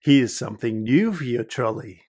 Here's something new for your trolley.